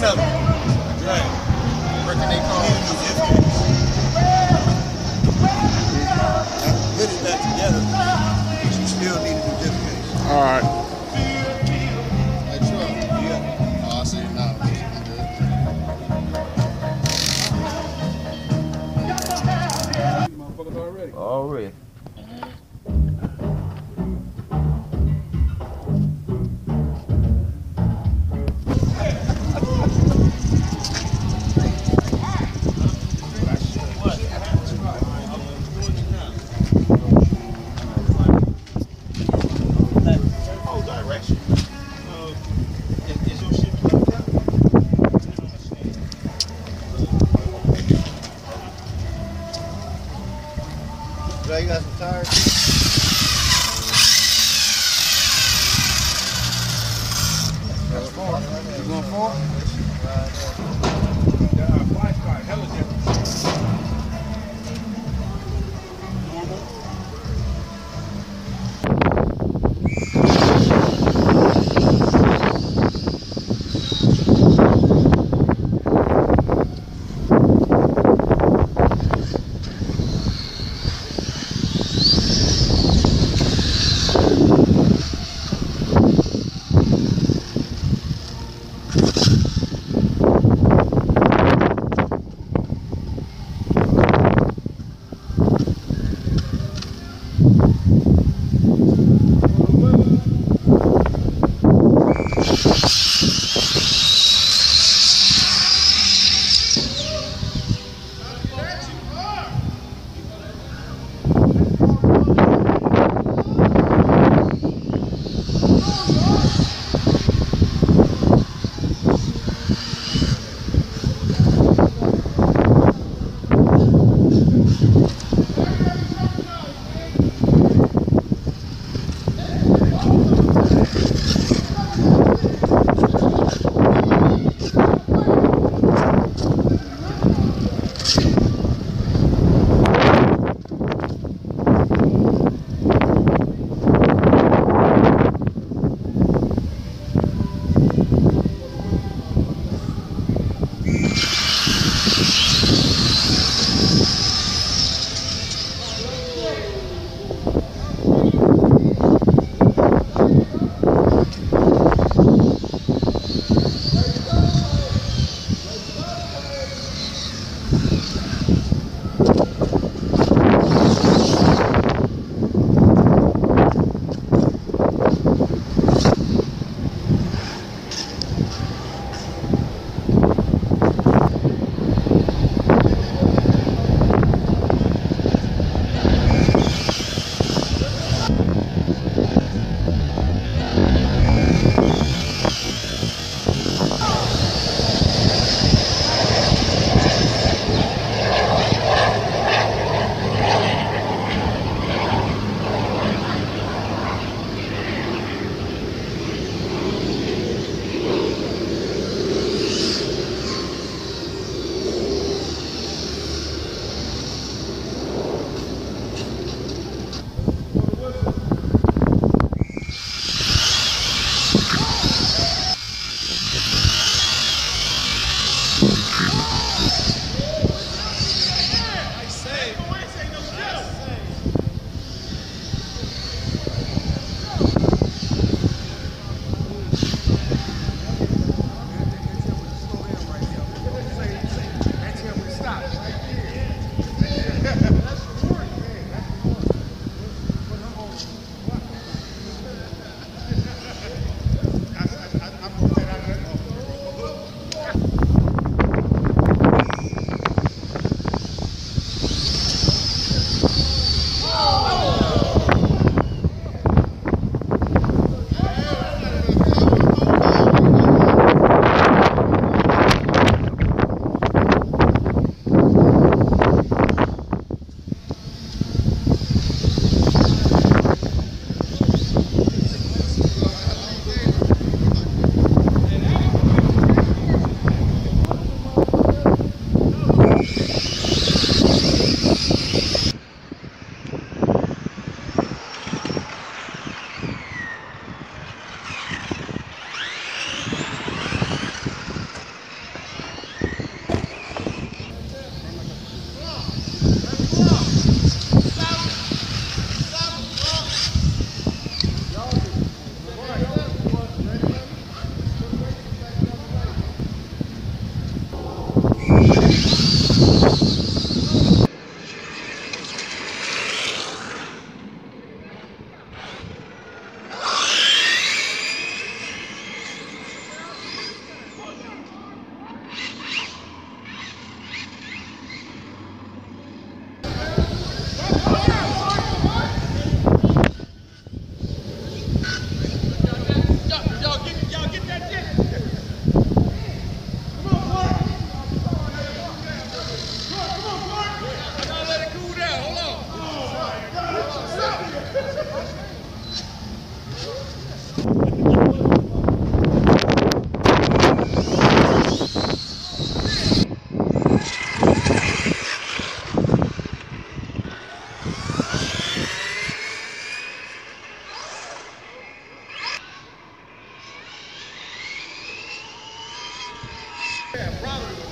watermelon. Right. Reckon they call it Put it back together. She still need a certificate. All right. Hey, Troy. Yeah. Oh, I see it now. I'm good. Motherfuckers already. Already.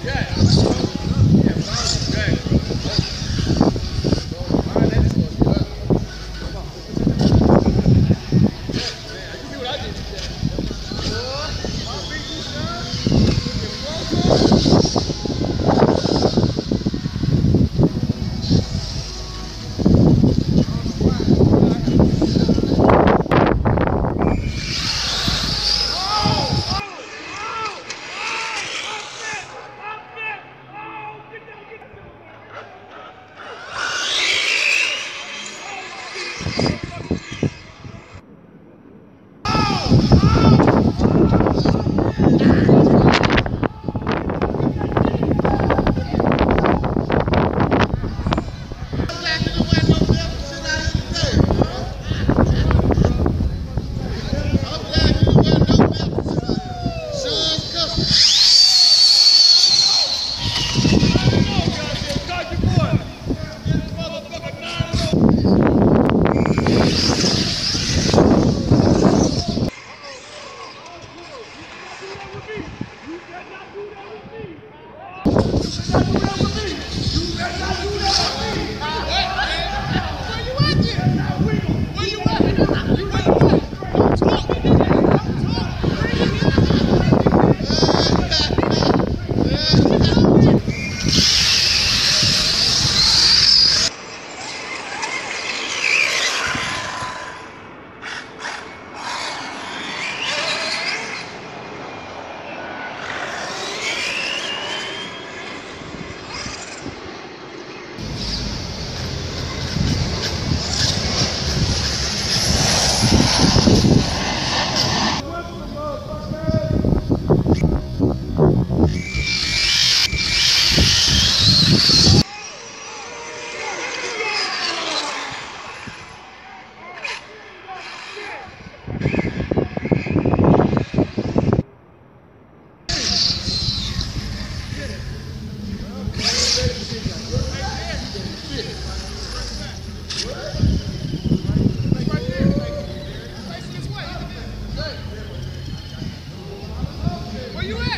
Yeah, I was, yeah, I was good. Thank